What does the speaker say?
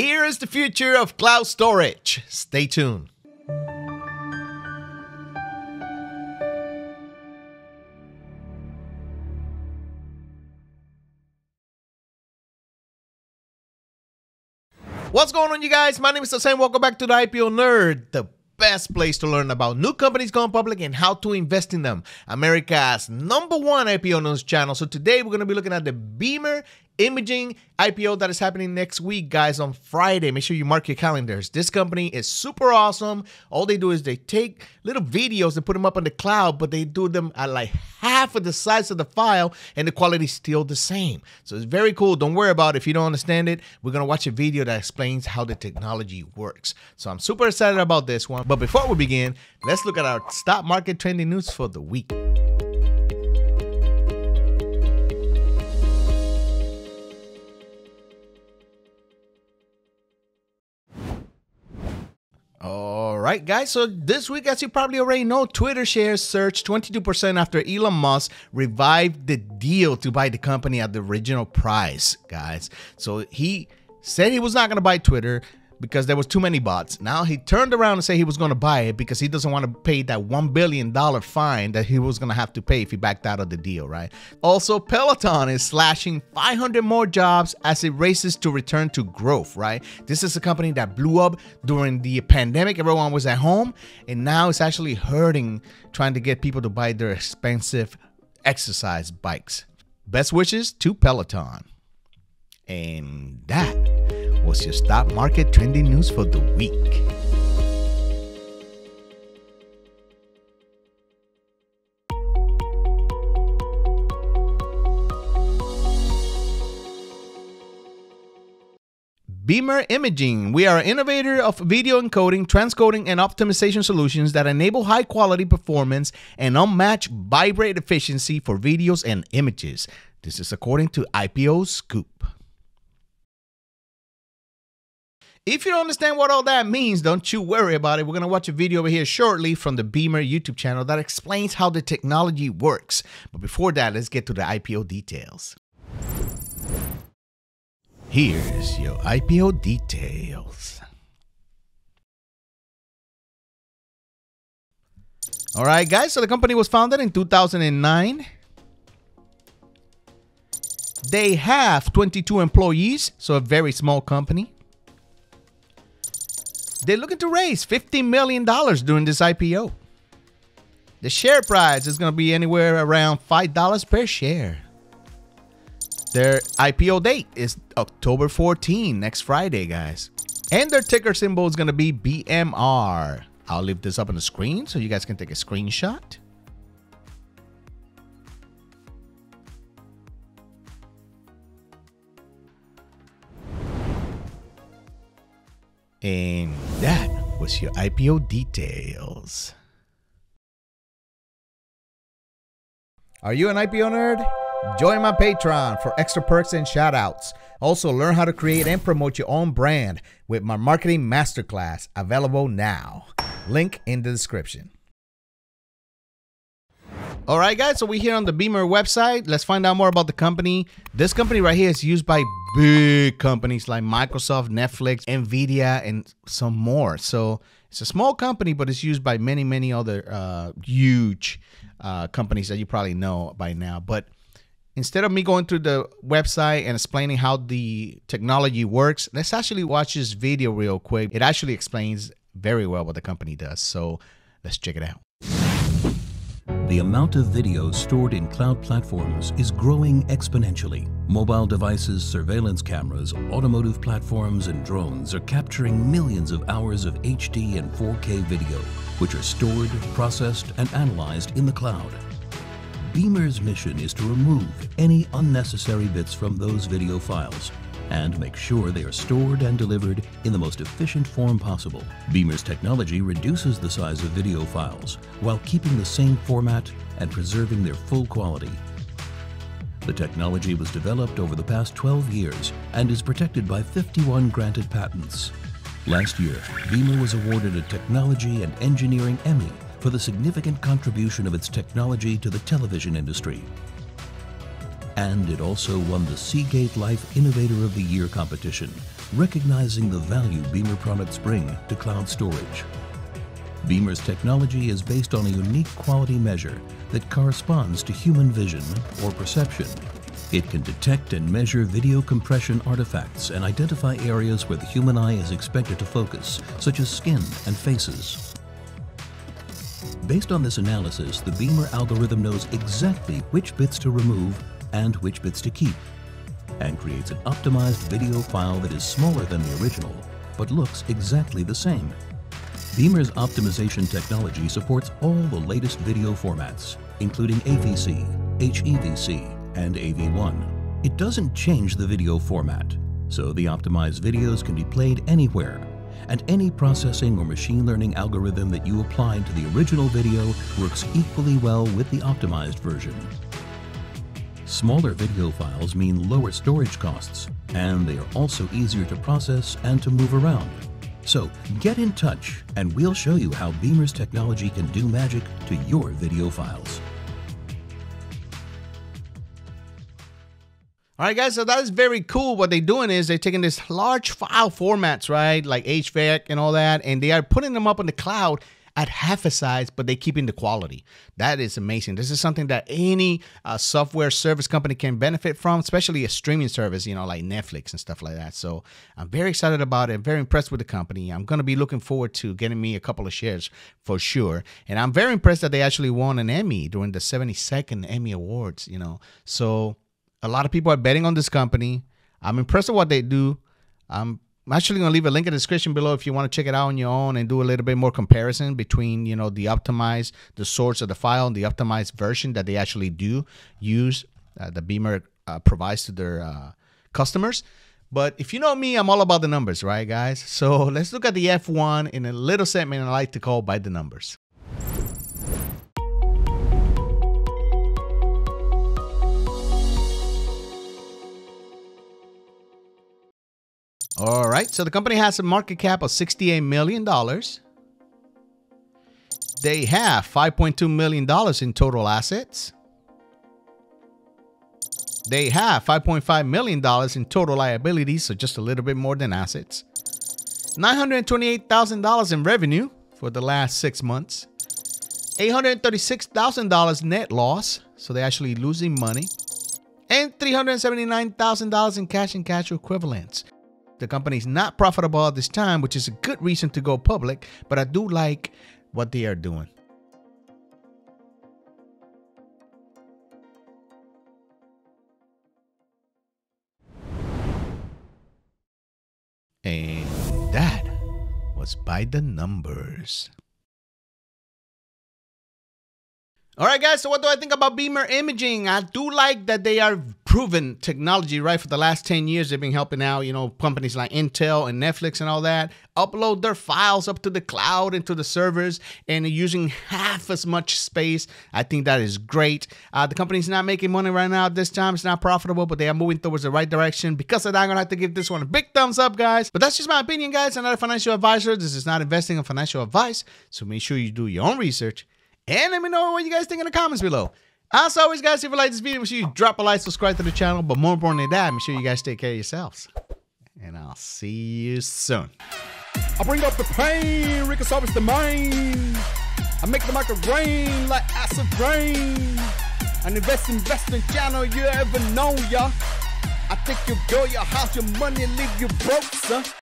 Here is the future of cloud storage. Stay tuned. What's going on, you guys? My name is Sam. Welcome back to the IPO Nerd, the best place to learn about new companies going public and how to invest in them. America's number one IPO news channel. So today we're going to be looking at the Beamr imaging IPO that is happening next week, guys, on Friday. Make sure you mark your calendars. This company is super awesome. All they do is they take little videos and put them up on the cloud, but they do them at like half of the size of the file, and the quality is still the same. So it's very cool. Don't worry about it. If you don't understand it, we're going to watch a video that explains how the technology works. So I'm super excited about this one. But before we begin, let's look at our stock market trending news for the week. Right, guys. So this week, as you probably already know, Twitter shares surged 22% after Elon Musk revived the deal to buy the company at the original price, guys. So he said he was not going to buy Twitter because there was too many bots. Now he turned around and said he was going to buy it because he doesn't want to pay that $1 billion fine that he was going to have to pay if he backed out of the deal, right? Also, Peloton is slashing 500 more jobs as it races to return to growth, right? This is a company that blew up during the pandemic. Everyone was at home, and now it's actually hurting trying to get people to buy their expensive exercise bikes. Best wishes to Peloton. And that was your stock market trending news for the week. Beamr Imaging. We are an innovator of video encoding, transcoding, and optimization solutions that enable high quality performance and unmatched bitrate efficiency for videos and images. This is according to IPO Scoop. If you don't understand what all that means, don't you worry about it. We're going to watch a video over here shortly from the Beamr YouTube channel that explains how the technology works. But before that, let's get to the IPO details. Here's your IPO details. All right, guys. So the company was founded in 2009. They have 22 employees, so a very small company. They're looking to raise $50 million during this IPO. The share price is going to be anywhere around $5 per share. Their IPO date is October 14, next Friday, guys. And their ticker symbol is going to be BMR. I'll leave this up on the screen so you guys can take a screenshot. And your IPO details. Are you an IPO nerd? Join my Patreon for extra perks and shoutouts. Also, learn how to create and promote your own brand with my marketing masterclass available now. Link in the description. All right, guys. So we're here on the Beamr website. Let's find out more about the company. This company right here is used by big companies like Microsoft, Netflix, Nvidia, and some more. So it's a small company, but it's used by many, many other uh, huge uh, companies that you probably know by now. But instead of me going through the website and explaining how the technology works, let's actually watch this video real quick. It actually explains very well what the company does. So let's check it out. The amount of video stored in cloud platforms is growing exponentially. Mobile devices, surveillance cameras, automotive platforms, and drones are capturing millions of hours of HD and 4K video, which are stored, processed, and analyzed in the cloud. Beamr's mission is to remove any unnecessary bits from those video files and make sure they are stored and delivered in the most efficient form possible. Beamr's technology reduces the size of video files while keeping the same format and preserving their full quality. The technology was developed over the past 12 years and is protected by 51 granted patents. Last year, Beamr was awarded a Technology and Engineering Emmy for the significant contribution of its technology to the television industry And it also won the Seagate Lyve Innovator of the Year competition, recognizing the value Beamr products bring to cloud storage. Beamr's technology is based on a unique quality measure that corresponds to human vision or perception. It can detect and measure video compression artifacts and identify areas where the human eye is expected to focus, such as skin and faces. Based on this analysis, the Beamr algorithm knows exactly which bits to remove and which bits to keep, and creates an optimized video file that is smaller than the original, but looks exactly the same. Beamr's optimization technology supports all the latest video formats, including AVC, HEVC, and AV1. It doesn't change the video format, so the optimized videos can be played anywhere, and any processing or machine learning algorithm that you applied to the original video works equally well with the optimized version. Smaller video files mean lower storage costs, and they are also easier to process and to move around. So get in touch and we'll show you how Beamr's technology can do magic to your video files. All right, guys, so that is very cool. What they're doing is they're taking this large file formats, right, like HVAC and all that, and they are putting them up in the cloud at half a size, but they keeping the quality. That is amazing. This is something that any uh, software service company can benefit from, especially a streaming service, you know, like Netflix and stuff like that. So I'm very excited about it. Very impressed with the company. I'm going to be looking forward to getting me a couple of shares for sure. And I'm very impressed that they actually won an Emmy during the 72nd Emmy Awards, you know. So a lot of people are betting on this company. I'm impressed with what they do. I'm I'm actually going to leave a link in the description below if you want to check it out on your own and do a little bit more comparison between, you know, the optimized, the source of the file and the optimized version that they actually do use, uh, the Beamr uh, provides to their uh, customers. But if you know me, I'm all about the numbers, right, guys? So let's look at the F1 in a little segment I like to call By the Numbers. All right, so the company has a market cap of $68 million. They have $5.2 million in total assets. They have $5.5 million in total liabilities, so just a little bit more than assets. $928,000 in revenue for the last six months. $836,000 net loss, so they're actually losing money. And $379,000 in cash and cash equivalents. The company is not profitable at this time, which is a good reason to go public, but I do like what they are doing. And that was by the numbers. All right, guys. So, what do I think about Beamr Imaging? I do like that they are proven technology, right? For the last 10 years, they've been helping out, you know, companies like Intel and Netflix and all that upload their files up to the cloud into the servers and using half as much space. I think that is great. Uh, the company's not making money right now this time. It's not profitable, but they are moving towards the right direction. Because of that, I'm going to have to give this one a big thumbs up, guys. But that's just my opinion, guys. I'm not a financial advisor. This is not investing in financial advice. So make sure you do your own research and let me know what you guys think in the comments below. As always, guys, if you like this video, make sure you drop a like, subscribe to the channel. But more importantly than that, make sure you guys take care of yourselves. And I'll see you soon. I bring up the pain, Rick Rickosaurus the main. I make the market rain like acid rain. An invest investment channel you ever know, ya. I take your girl, your house, your money, leave you broke, son.